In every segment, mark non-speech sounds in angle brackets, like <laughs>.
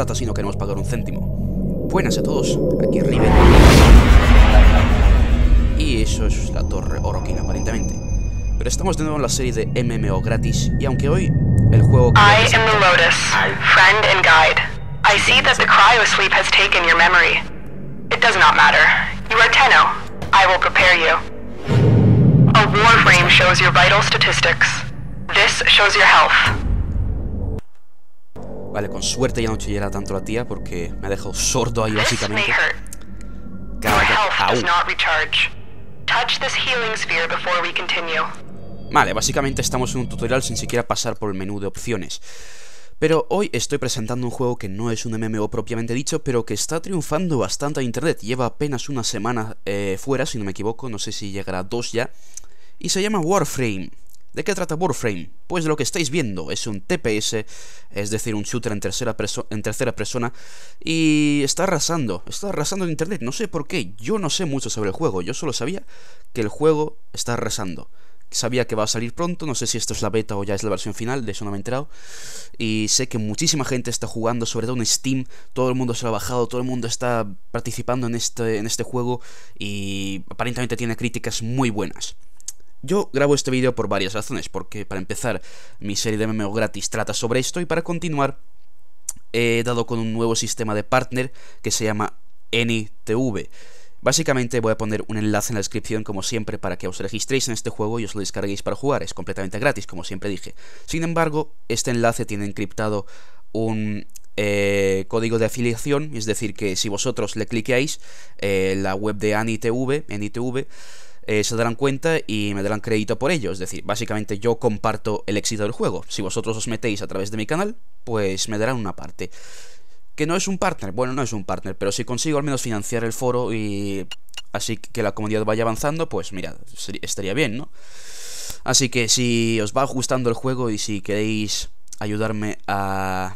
Ratas y no queremos pagar un céntimo. Buenas a todos, aquí Riven. Y eso es la torre Orokin, aparentemente. Pero estamos de nuevo en la serie de MMO gratis, y aunque hoy el juego... I am the Lotus, friend and guide. I see that the cryosleep has taken your memory. It does not matter. You are Tenno. I will prepare you. A warframe shows your vital statistics. This shows your health. Vale, con suerte ya no chillará tanto la tía porque me ha dejado sordo ahí básicamente. Vale, básicamente estamos en un tutorial sin siquiera pasar por el menú de opciones. Pero hoy estoy presentando un juego que no es un MMO propiamente dicho, pero que está triunfando bastante en internet. Lleva apenas una semana eh, fuera, si no me equivoco, no sé si llegará a dos ya. Y se llama Warframe. ¿De qué trata Warframe? Pues lo que estáis viendo, es un TPS, es decir, un shooter en tercera, en tercera persona, y está arrasando, está arrasando en internet, no sé por qué, yo no sé mucho sobre el juego, yo solo sabía que el juego está arrasando. Sabía que va a salir pronto, no sé si esto es la beta o ya es la versión final, de eso no me he enterado. Y sé que muchísima gente está jugando, sobre todo en Steam, todo el mundo se lo ha bajado, todo el mundo está participando en este, en este juego y aparentemente tiene críticas muy buenas. Yo grabo este vídeo por varias razones, porque para empezar, mi serie de MMO gratis trata sobre esto y para continuar, he dado con un nuevo sistema de partner que se llama NTV. Básicamente voy a poner un enlace en la descripción como siempre para que os registréis en este juego y os lo descarguéis para jugar. Es completamente gratis, como siempre dije. Sin embargo, este enlace tiene encriptado un eh, código de afiliación, es decir, que si vosotros le cliqueáis, eh, la web de ANITV, NITV eh, se darán cuenta y me darán crédito por ello. Es decir, básicamente yo comparto el éxito del juego. Si vosotros os metéis a través de mi canal, pues me darán una parte. Que no es un partner, bueno, no es un partner, pero si consigo al menos financiar el foro y así que la comunidad vaya avanzando, pues mira, estaría bien, ¿no? Así que si os va gustando el juego y si queréis ayudarme a,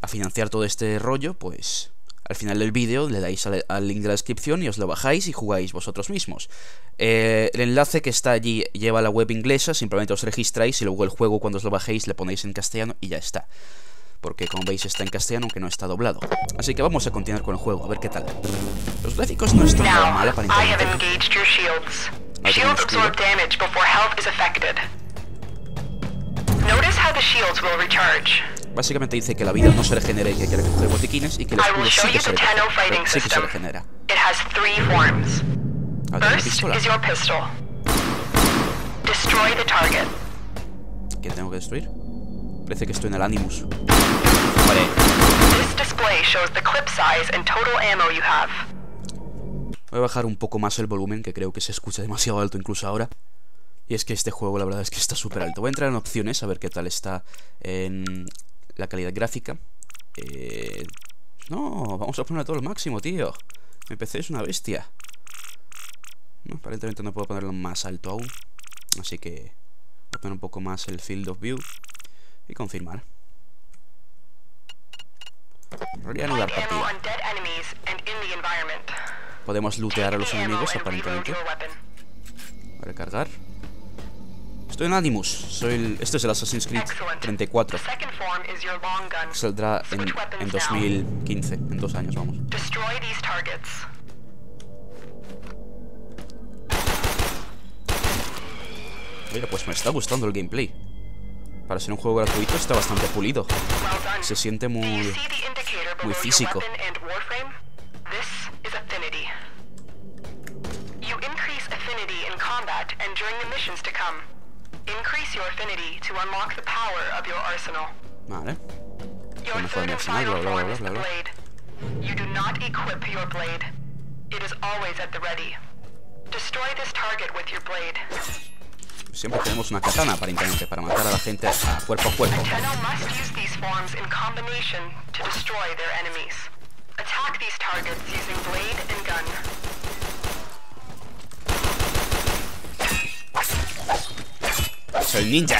a financiar todo este rollo, pues al final del vídeo le dais al, al link de la descripción y os lo bajáis y jugáis vosotros mismos. Eh, el enlace que está allí lleva a la web inglesa, simplemente os registráis y luego el juego cuando os lo bajéis le ponéis en castellano y ya está. Porque como veis está en castellano aunque no está doblado. Así que vamos a continuar con el juego, a ver qué tal. Los gráficos no están mal aparentemente. shields will recharge. Básicamente dice que la vida no se regenera y que hay que recoger botiquines y que el escudo sí que se, regenera, sí que se regenera. It has three forms. Ah, tiene First pistola. ¿Qué tengo que destruir? Parece que estoy en el Animus. Vale, voy a bajar un poco más el volumen, que creo que se escucha demasiado alto incluso ahora. Y es que este juego la verdad es que está súper alto. Voy a entrar en opciones a ver qué tal está en la calidad gráfica. Eh... No, vamos a poner todo el máximo, tío. Mi PC es una bestia. No, aparentemente no puedo ponerlo más alto aún. Así que voy a poner un poco más el field of view y confirmar. Reanudar partida. Podemos lootear a los enemigos aparentemente. Voy a recargar. Estoy en Animus. Soy el... Este es el Assassin's Creed Excellent. 34. The second form is your long gun. Saldrá en, en now. 2015. En dos años, vamos. Oye, pues me está gustando el gameplay. Para ser un juego gratuito está bastante pulido. Se siente muy... muy físico. You increase affinity in combat and during the missions to come. Increase your affinity to unlock the power of your arsenal. Vale. Your mejor third and final bla, bla, form is the blade. You do not equip your blade. It is always at the ready. Destroy this target with your blade. Siempre tenemos una katana, aparentemente, para matar a la gente a cuerpo a cuerpo. Tenno must use these forms in combination to destroy their enemies. Attack these targets using blade and gun. ¡Soy ninja!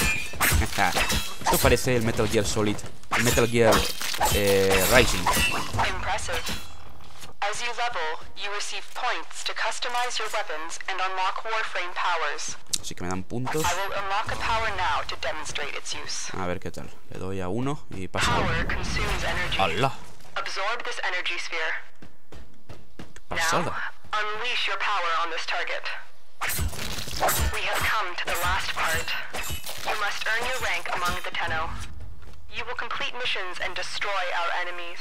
Esto parece el Metal Gear Solid. Metal Gear eh, Rising. Impressive. As you level, You receive points to customize your weapons and unlock Warframe powers. Así que me dan puntos. I will unlock a power now to demonstrate its use. A ver qué tal. Le doy a uno y pasa. Power consumes energy. ¡Hala! Absorb this energy sphere. Now, Pasada. unleash your power on this target. We have come to the last part. You must earn your rank among the Tenno. You will complete missions and destroy our enemies.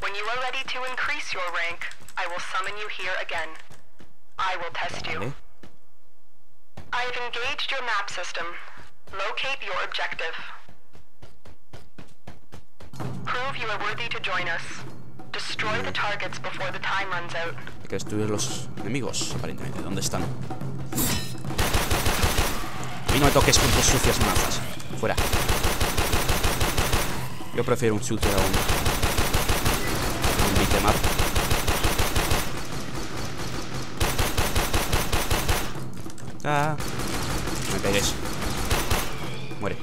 When you are ready to increase your rank, I will summon you here again. I will test you. Mm-hmm. I have engaged your map system. Locate your objective. Prove you are worthy to join us. Destroy the targets before the time runs out. Que destruir los enemigos, aparentemente. ¿Dónde están? Y no me toques con tus sucias mazas. Fuera. Yo prefiero un shooter a un... un beat'em. Ah. Me pegues. Muere.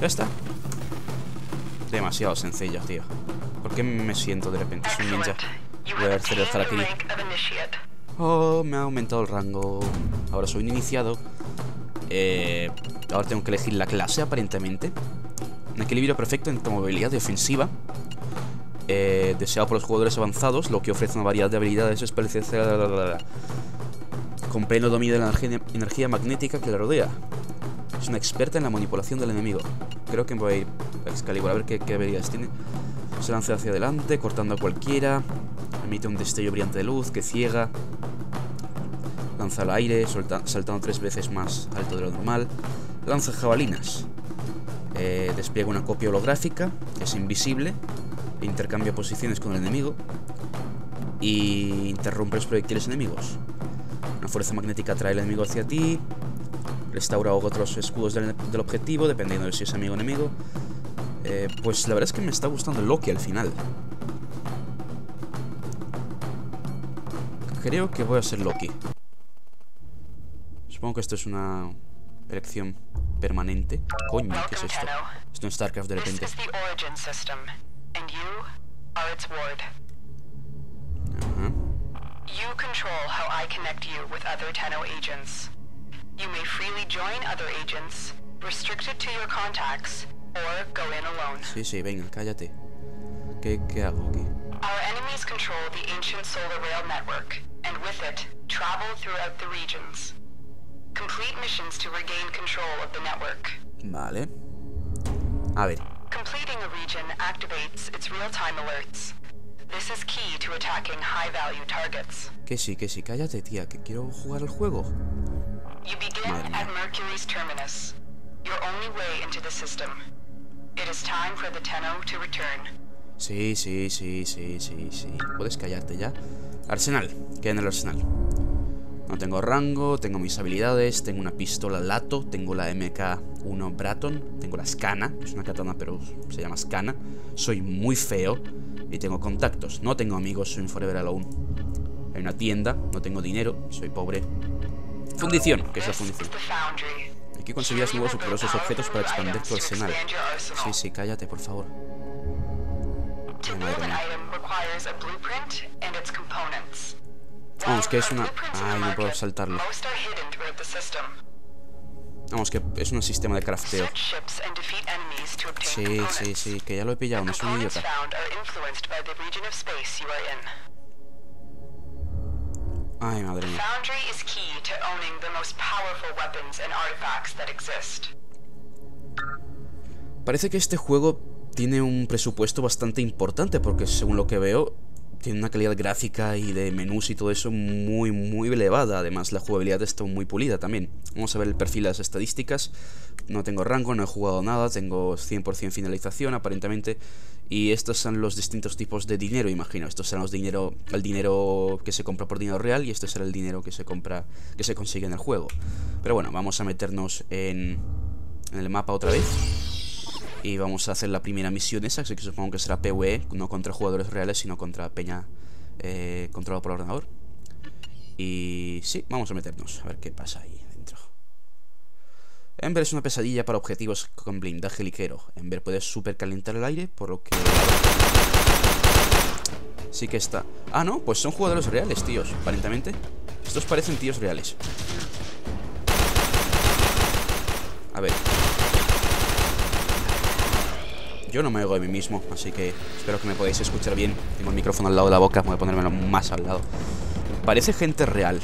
Ya está. Demasiado sencillo, tío. ¿Por qué me siento de repente? Soy un ninja. Voy a attained the harakiri. Oh, me ha aumentado el rango. Ahora soy un iniciado. Eh, ahora tengo que elegir la clase, aparentemente. Un equilibrio perfecto entre movilidad y ofensiva. Eh, deseado por los jugadores avanzados, lo que ofrece una variedad de habilidades especiales. Con pleno dominio de la energía, energía magnética que la rodea. Es una experta en la manipulación del enemigo. Creo que voy a ir a Excalibur a ver qué, qué habilidades tiene. Se lanza hacia adelante, cortando a cualquiera. Emite un destello brillante de luz que ciega. Lanza al aire, saltando tres veces más alto de lo normal. Lanza jabalinas. Eh, despliega una copia holográfica, es invisible. e intercambia posiciones con el enemigo. Y interrumpe los proyectiles enemigos. Una fuerza magnética atrae al enemigo hacia ti. Restaura otros escudos del, del objetivo, dependiendo de si es amigo o enemigo. Eh, pues la verdad es que me está gustando Loki al final. Creo que voy a ser Loki. Supongo que esto es una elección permanente. Coño, ¿qué es esto? Esto es StarCraft de repente. Ajá. You control how I connect you with other Tenno agents. You may freely join other agents, restricted to your contacts, or go in alone. Sí, sí, venga, cállate. ¿Qué, qué hago aquí? Our enemies control the ancient solar rail network, and with it, travel throughout the regions. Complete missions to regain control of the network. Vale. A ver. Completing a region activates its real-time alerts. This is key to attacking high-value targets. Que sí, que sí, cállate, tía, que quiero jugar al juego. You begin at Mercury's terminus, your only way into the system. It is time for the Tenno to return. Sí, sí, sí, sí, sí, sí. Puedes callarte ya. Arsenal. ¿Qué hay en el arsenal? No tengo rango, tengo mis habilidades, tengo una pistola Lato, tengo la MK1 Braton, tengo la Scana, que es una katana pero se llama Scana. Soy muy feo y tengo contactos. No tengo amigos, soy un Forever Alone. Hay una tienda, no tengo dinero, soy pobre. Fundición, ¿qué es la fundición? Aquí you nuevos poderosos objetos para expandir tu arsenal. Sí, sí, cállate, por favor. Ay, madre. Vamos, que es una- Ay, no puedo saltarlo. Vamos, que es un sistema de crafteo. Sí, sí, sí, que ya lo he pillado, soy un idiota. Ay, madre mía. Parece que este juego tiene un presupuesto bastante importante porque según lo que veo tiene una calidad gráfica y de menús y todo eso muy muy elevada. Además la jugabilidad está muy pulida también. Vamos a ver el perfil de las estadísticas. No tengo rango, no he jugado nada, tengo 100% finalización aparentemente. Y estos son los distintos tipos de dinero, imagino. Estos serán los dinero, el dinero que se compra por dinero real y este será el dinero que se compra, que se consigue en el juego. Pero bueno, vamos a meternos en, en el mapa otra vez. Y vamos a hacer la primera misión esa, que supongo que será PvE, no contra jugadores reales, sino contra peña eh, controlada por ordenador. Y sí, vamos a meternos, a ver qué pasa ahí dentro. Ember es una pesadilla para objetivos con blindaje ligero. Ember puede supercalentar el aire, por lo que... Sí que está... Ah, no, pues son jugadores reales, tíos, aparentemente. Estos parecen tíos reales. A ver. Yo no me oigo de mí mismo, así que espero que me podáis escuchar bien. Tengo el micrófono al lado de la boca, voy a ponérmelo más al lado. Parece gente real.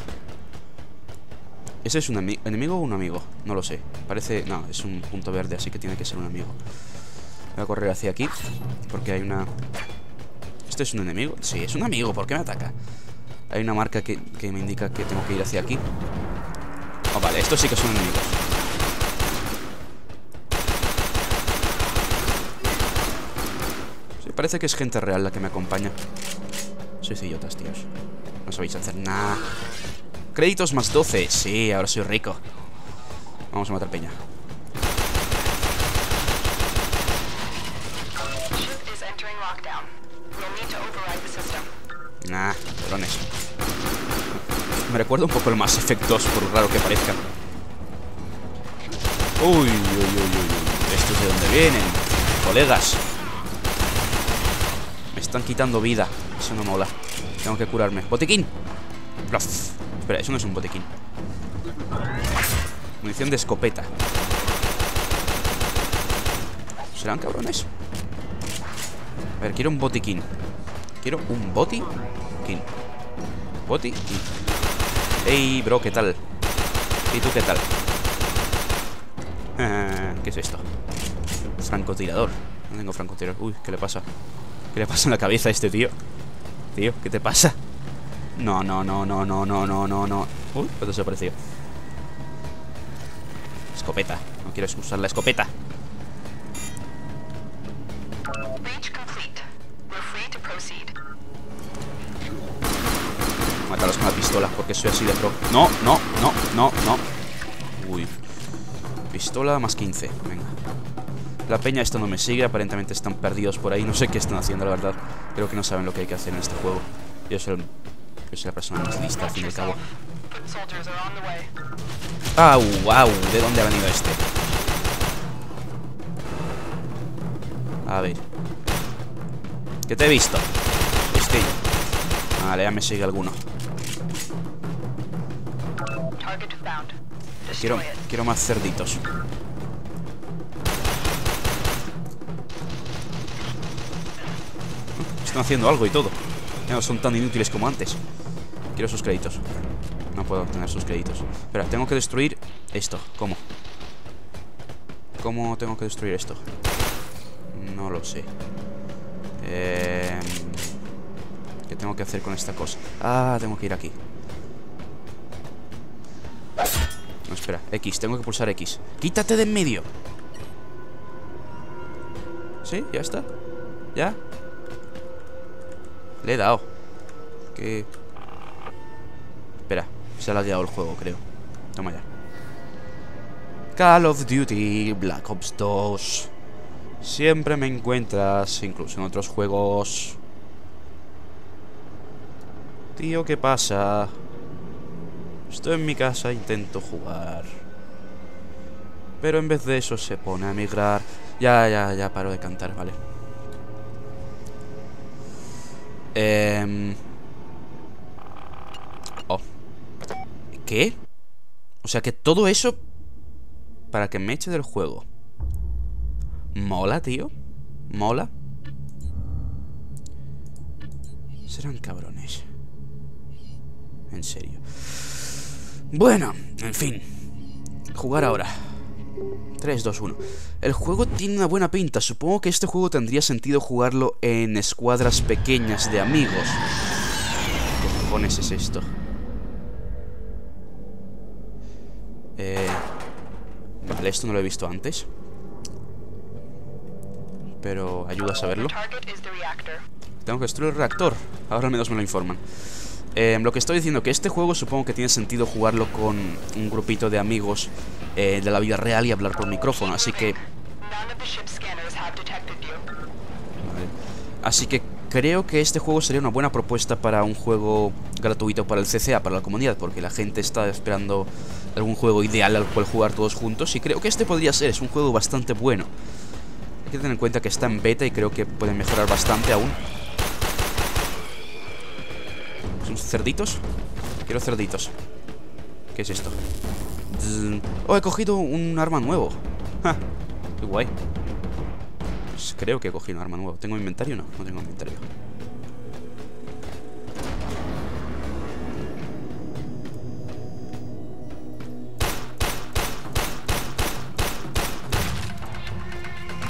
¿Ese es un enemigo o un amigo? No lo sé. Parece... No, es un punto verde, así que tiene que ser un amigo. Voy a correr hacia aquí, porque hay una... ¿Este es un enemigo? Sí, es un amigo. ¿Por qué me ataca? Hay una marca que, que me indica que tengo que ir hacia aquí. Oh, vale, estos sí que son enemigos. Sí, parece que es gente real la que me acompaña. Sois idiotas, tíos. No sabéis hacer nada. Créditos más 12. Sí, ahora soy rico. Vamos a matar peña. Nah, cabrones. Me recuerda un poco el más efectos, por raro que parezca. Uy, uy, uy, uy. ¿Estos de dónde vienen? Colegas. Están quitando vida. Eso no mola. Tengo que curarme. ¡Botiquín! Bluff. Espera, eso no es un botiquín. Munición de escopeta. ¿Serán cabrones? A ver, quiero un botiquín. Quiero un botiquín. Botiquín. Ey, bro, ¿qué tal? ¿Y tú qué tal? <laughs> ¿Qué es esto? Francotirador. No tengo francotirador. Uy, ¿qué le pasa? ¿Qué le pasa en la cabeza a este tío? Tío, ¿qué te pasa? No, no, no, no, no, no, no, no, no. Uy, ¿cuánto se apareció? Escopeta. No quiero usar la escopeta. Mátalos con la pistola porque soy así de pro. No, no, no, no, no. Uy. Pistola más 15. Venga. La peña esto no me sigue. Aparentemente están perdidos por ahí. No sé qué están haciendo, la verdad. Creo que no saben lo que hay que hacer en este juego. Yo soy el yo soy la persona más lista, al fin y al cabo. ¡Au, wow! ¿De dónde ha venido este? A ver. ¿Qué te he visto? Este. Vale, ya me sigue alguno. Quiero, quiero más cerditos. Haciendo algo y todo. No son tan inútiles como antes. Quiero sus créditos. No puedo obtener sus créditos. Espera, tengo que destruir esto. ¿Cómo? ¿Cómo tengo que destruir esto? No lo sé. Eh... ¿Qué tengo que hacer con esta cosa? Ah, tengo que ir aquí. No, espera. X, tengo que pulsar X. ¡Quítate de en medio! ¿Sí? ¿Ya está? ¿Ya? Le he dado. Que... Espera, se ha lagueado el juego, creo. Toma ya. Call of Duty Black Ops 2. Siempre me encuentras, incluso en otros juegos. Tío, ¿qué pasa? Estoy en mi casa, intento jugar. Pero en vez de eso se pone a migrar. Ya, ya, ya paro de cantar, vale. Eh... Oh. ¿Qué? O sea que todo eso para que me eche del juego. ¿Mola, tío? ¿Mola? Serán cabrones. En serio. Bueno, en fin. Jugar ahora. 3, 2, 1. El juego tiene una buena pinta. Supongo que este juego tendría sentido jugarlo en escuadras pequeñas de amigos. ¿Qué cojones es esto? Eh... Vale, esto no lo he visto antes. Pero ayuda a saberlo. Tengo que destruir el reactor. Ahora al menos me lo informan. Eh, lo que estoy diciendo que este juego supongo que tiene sentido jugarlo con un grupito de amigos eh, de la vida real y hablar por micrófono, así que... Así que creo que este juego sería una buena propuesta para un juego gratuito para el CCA, para la comunidad, porque la gente está esperando algún juego ideal al cual jugar todos juntos y creo que este podría ser, es un juego bastante bueno. Hay que tener en cuenta que está en beta y creo que pueden mejorar bastante aún. ¿Son cerditos? Quiero cerditos. ¿Qué es esto? Oh, he cogido un arma nuevo. qué guay. Pues creo que he cogido un arma nuevo. ¿Tengo inventario? No, no tengo inventario.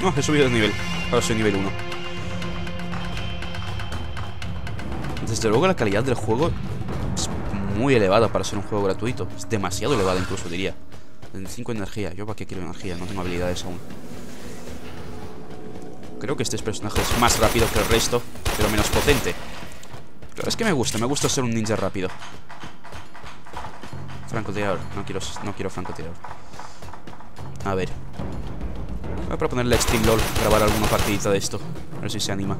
No, he subido de nivel. Ahora soy nivel 1. Desde luego la calidad del juego es muy elevada para ser un juego gratuito. Es demasiado elevada incluso, diría. 5 energía. ¿Yo para qué quiero energía? No tengo habilidades aún. Creo que este personaje es más rápido que el resto, pero menos potente. Pero es que me gusta, me gusta ser un ninja rápido. Francotirador. No quiero, no quiero francotirador. A ver. Voy a proponerle a Stream LOL grabar alguna partidita de esto. A ver si se anima.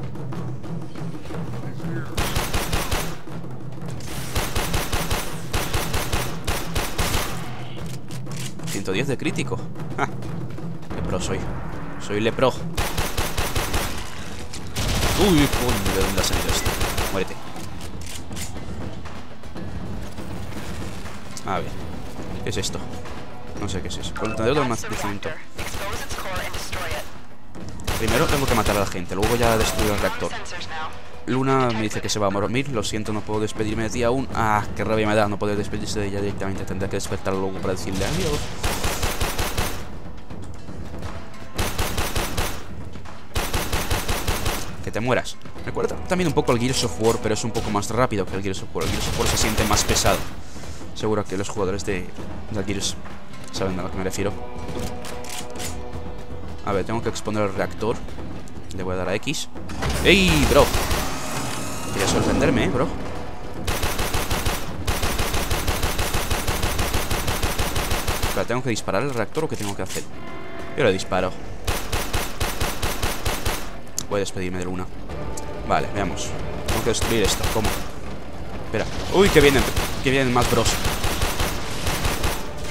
110 de crítico. Ja. Lepro soy. Soy lepro. Uy, coño, ¿de dónde ha salido esto? Muérete. A ver. ¿Qué es esto? No sé qué es eso. Contenedor de almacenamiento. Primero tengo que matar a la gente, luego ya destruir el reactor. Luna me dice que se va a dormir. Lo siento, no puedo despedirme de ti aún. Ah, qué rabia me da no poder despedirse de ella directamente. Tendré que despertarlo luego para decirle adiós. Mueras. Recuerda también un poco al Gears of War, pero es un poco más rápido que el Gears of War. El Gears of War se siente más pesado. Seguro que los jugadores de, de Gears saben a lo que me refiero. A ver, tengo que exponer el reactor. Le voy a dar a X. ¡Ey, bro! Quería sorprenderme, ¿eh, bro? ¿tengo que disparar el reactor o qué tengo que hacer? Yo le disparo. Voy a despedirme de Luna. Vale, veamos. Tengo que destruir esto. ¿Cómo? Espera. ¡Uy, que vienen! Que vienen más bros.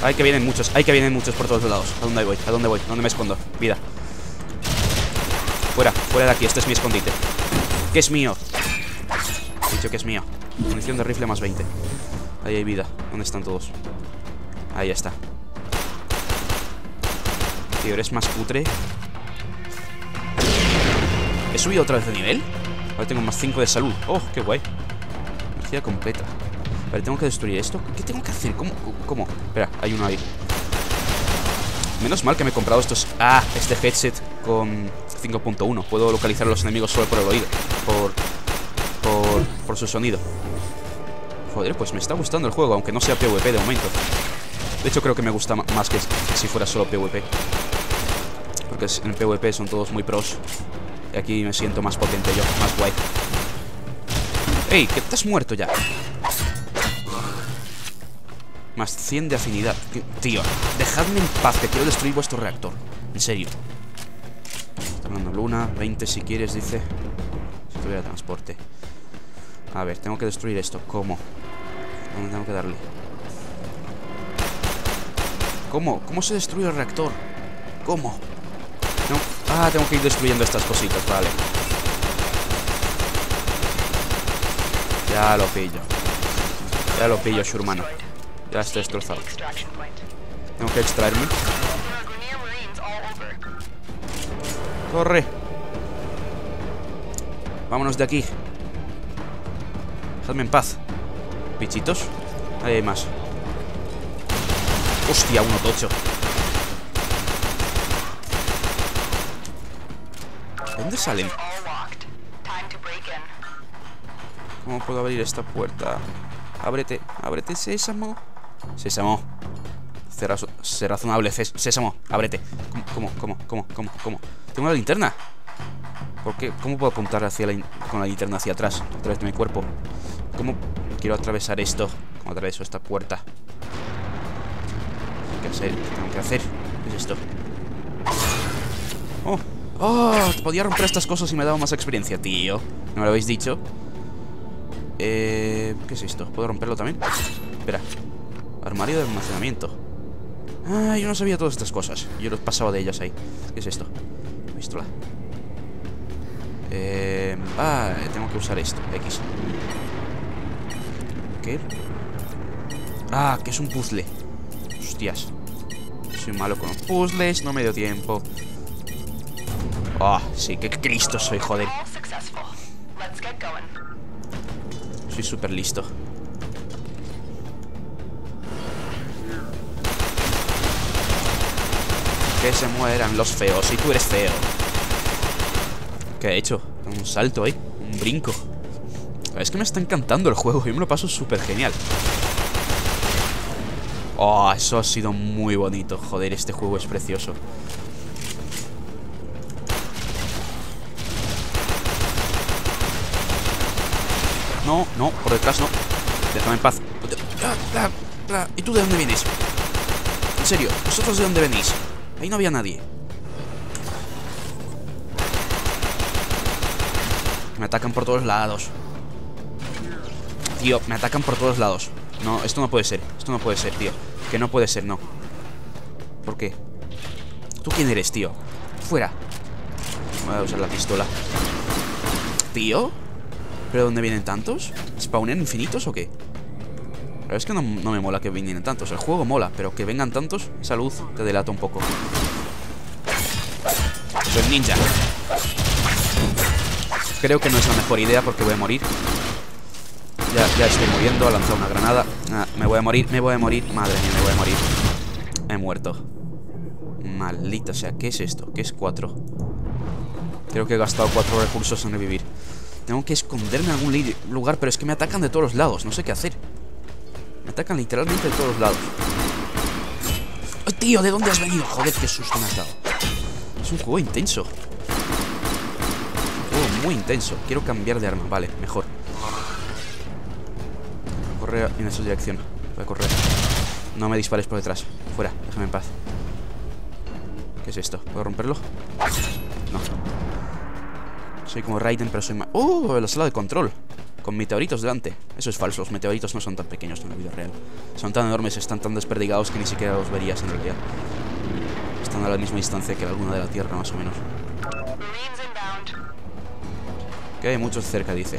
Ay, que vienen muchos. Ay, que vienen muchos por todos lados. ¿A dónde voy? ¿A dónde voy? ¿Dónde me escondo? Vida. Fuera, fuera de aquí. Este es mi escondite. ¿Qué es mío? Dicho que es mío. Munición de rifle más 20. Ahí hay vida. ¿Dónde están todos? Ahí está. Tío, eres más putre. ¿He subido otra vez de nivel? Ahora tengo más 5 de salud. ¡Oh, qué guay! Energía completa. Vale, tengo que destruir esto. ¿Qué tengo que hacer? ¿Cómo? ¿Cómo? Espera, hay uno ahí. Menos mal que me he comprado estos... Ah, este headset con 5.1. Puedo localizar a los enemigos solo por el oído. Por... Por... Por su sonido. Joder, pues me está gustando el juego, aunque no sea PvP de momento. De hecho, creo que me gusta más que si fuera solo PvP. Porque en PvP son todos muy pros. Aquí me siento más potente yo, más guay. ¡Ey! ¿Que has muerto ya? Más 100 de afinidad. Tío, dejadme en paz, que quiero destruir vuestro reactor. En serio. Está hablando Luna. 20 si quieres, dice. Si tuviera transporte. A ver, tengo que destruir esto. ¿Cómo? ¿Dónde tengo que darle? ¿Cómo? ¿Cómo se destruye el reactor? ¿Cómo? No. Ah, tengo que ir destruyendo estas cositas, vale. Ya lo pillo. Ya lo pillo, Shurmano. Ya estoy destrozado. Tengo que extraerme. ¡Corre! Vámonos de aquí. Dejadme en paz. Bichitos. Ahí hay más. Hostia, uno tocho. ¿Dónde salen? ¿Cómo puedo abrir esta puerta? Ábrete, ábrete, sésamo. Sésamo. Ser razonable, sésamo, ábrete. ¿Cómo, cómo, cómo, cómo, cómo? Tengo una linterna. ¿Por qué? ¿Cómo puedo apuntar hacia con la linterna hacia atrás? A través de mi cuerpo. ¿Cómo quiero atravesar esto? ¿Cómo atraveso esta puerta? ¿Qué hacer? ¿Qué tengo que hacer? ¿Qué es esto? ¡Oh! Podía romper estas cosas y me daba más experiencia, tío. ¿No me lo habéis dicho? Eh, ¿Qué es esto? ¿Puedo romperlo también? Espera Armario de almacenamiento Ah, yo no sabía todas estas cosas. Yo los pasaba de ellas ahí. ¿Qué es esto? Pistola. Eh, ah, tengo que usar esto. X. ¿Qué? Ah, que es un puzzle. Hostias. Soy malo con los puzzles, no me dio tiempo. Ah, sí, qué listo soy, joder. Soy súper listo. Que se mueran los feos. Y tú eres feo. ¿Qué he hecho? Un salto ahí. Un brinco. Es que me está encantando el juego. Yo me lo paso súper genial. Oh, eso ha sido muy bonito. Joder, este juego es precioso. No, no, por detrás no. Déjame en paz. ¿Y tú de dónde vienes? En serio, ¿vosotros de dónde venís? Ahí no había nadie. Me atacan por todos lados. Tío, me atacan por todos lados. No, esto no puede ser. Esto no puede ser, tío. Que no puede ser, no. ¿Por qué? ¿Tú quién eres, tío? Fuera. Voy a usar la pistola. ¿Tío? ¿Pero dónde vienen tantos? ¿Spawnen infinitos o qué? Pero es que no, me mola que vinieran tantos. El juego mola, pero que vengan tantos, salud, te delata un poco. Soy ninja. Creo que no es la mejor idea porque voy a morir. Ya, ya estoy muriendo, ha lanzado una granada. Ah, me voy a morir, me voy a morir. Madre mía, me voy a morir. He muerto. Maldita sea, ¿qué es esto? ¿Qué es cuatro? Creo que he gastado cuatro recursos en revivir. Tengo que esconderme en algún lugar, pero es que me atacan de todos los lados. No sé qué hacer. Me atacan literalmente de todos lados. ¡Ay, tío! ¿De dónde has venido? Joder, qué susto me has dado. Es un juego intenso. Un juego muy intenso. Quiero cambiar de arma. Vale, mejor. Correr en esa dirección. Voy a correr. No me dispares por detrás. Fuera, déjame en paz. ¿Qué es esto? ¿Puedo romperlo? No. Soy como Raiden, pero soy más... ¡Oh! La sala de control. Con meteoritos delante. Eso es falso, los meteoritos no son tan pequeños en la vida real. Son tan enormes, están tan desperdigados que ni siquiera los verías en realidad. Están a la misma distancia que la luna de la Tierra, más o menos. Que hay muchos cerca, dice.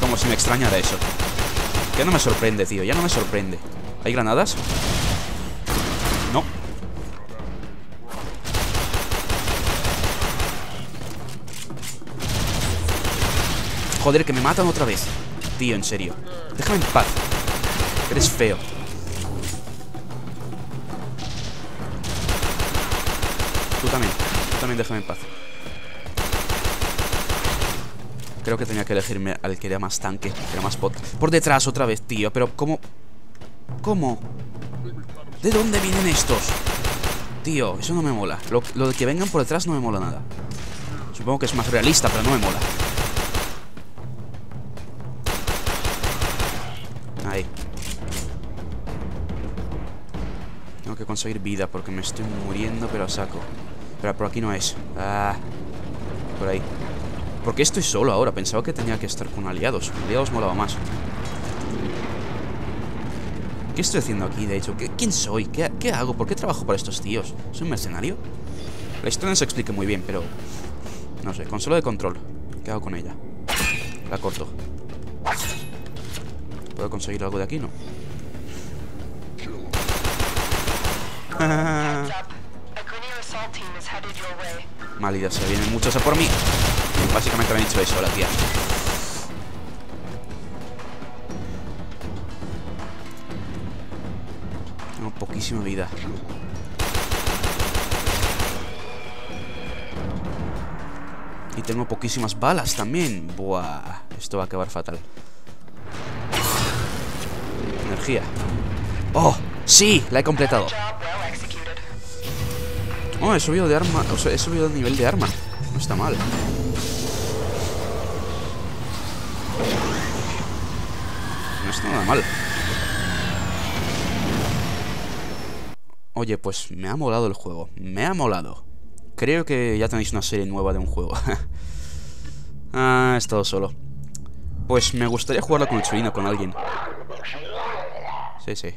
Como si me extrañara eso. Ya no me sorprende, tío, ya no me sorprende. ¿Hay granadas? No. Joder, que me matan otra vez. Tío, en serio. Déjame en paz. Eres feo. Tú también. Tú también déjame en paz. Creo que tenía que elegirme al que era más tanque Que era más pot Por detrás otra vez, tío Pero ¿cómo? ¿Cómo? ¿De dónde vienen estos? Tío, eso no me mola. Lo, lo de que vengan por detrás no me mola nada. Supongo que es más realista, pero no me mola conseguir vida porque me estoy muriendo, pero saco. Pero por aquí no es. Ah, por ahí. ¿Por qué estoy solo ahora? Pensaba que tenía que estar con aliados. Aliados molaba más. ¿Qué estoy haciendo aquí, de hecho? ¿Quién soy? ¿Qué, ¿Qué, hago? ¿Por qué trabajo para estos tíos? ¿Soy un mercenario? La historia no se explica muy bien, pero... No sé, consola de control. ¿Qué hago con ella? La corto. ¿Puedo conseguir algo de aquí? No. <laughs> Malida, se vienen muchos a por mí. Básicamente me han dicho eso, la tía. Tengo poquísima vida. Y tengo poquísimas balas también. Buah, esto va a acabar fatal. Energía. ¡Oh! ¡Sí! La he completado. Oh, he subido de arma. O sea, he subido de nivel de arma. No está mal. No está nada mal. Oye, pues me ha molado el juego. Me ha molado. Creo que ya tenéis una serie nueva de un juego. <laughs> ah, he estado solo. Pues me gustaría jugar la con con alguien. Sí, sí.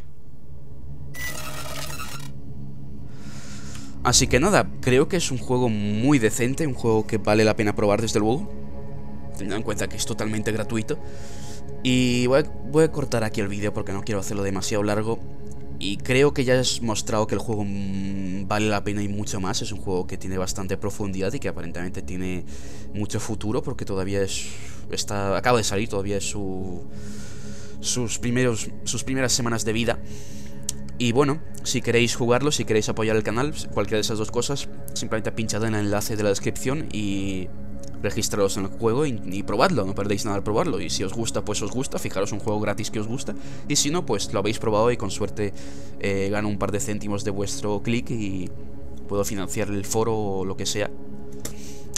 Así que nada, creo que es un juego muy decente, un juego que vale la pena probar desde luego. Teniendo en cuenta que es totalmente gratuito. Y voy a, cortar aquí el vídeo porque no quiero hacerlo demasiado largo. Y creo que ya has mostrado que el juego mm, vale la pena y mucho más. Es un juego que tiene bastante profundidad y que aparentemente tiene mucho futuro porque todavía es. Está, acaba de salir, todavía es su, sus, primeros, sus primeras semanas de vida. Y bueno, si queréis jugarlo, si queréis apoyar el canal, cualquiera de esas dos cosas, simplemente pinchad en el enlace de la descripción y registraros en el juego y, probadlo, no perdéis nada al probarlo. Y si os gusta, pues os gusta, fijaros un juego gratis que os gusta. Y si no, pues lo habéis probado y con suerte eh, gano un par de céntimos de vuestro clic y puedo financiar el foro o lo que sea.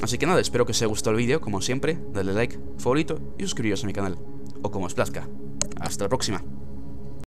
Así que nada, espero que os haya gustado el vídeo, como siempre, dale like, favorito y suscribiros a mi canal. O como os plazca. Hasta la próxima.